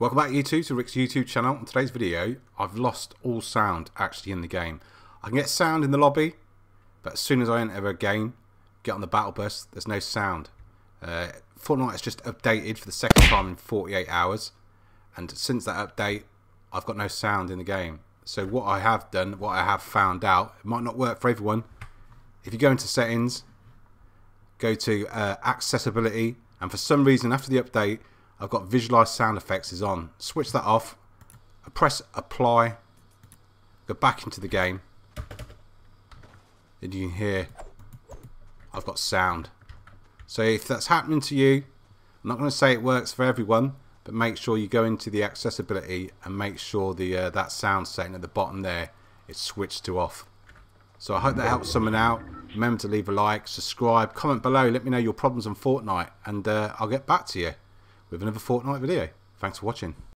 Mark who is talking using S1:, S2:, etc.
S1: Welcome back YouTube to Rick's YouTube channel. In today's video, I've lost all sound actually in the game. I can get sound in the lobby, but as soon as I enter a game, get on the battle bus, there's no sound. Uh, Fortnite has just updated for the second time in 48 hours, and since that update, I've got no sound in the game. So what I have done, what I have found out, it might not work for everyone. If you go into settings, go to uh, accessibility, and for some reason after the update, I've got visualize sound effects is on. Switch that off. I press apply. Go back into the game. And you can hear I've got sound. So if that's happening to you, I'm not going to say it works for everyone, but make sure you go into the accessibility and make sure the uh, that sound setting at the bottom there is switched to off. So I hope that helps someone out. Remember to leave a like, subscribe, comment below, let me know your problems on Fortnite, and uh, I'll get back to you with another Fortnite video. Thanks for watching.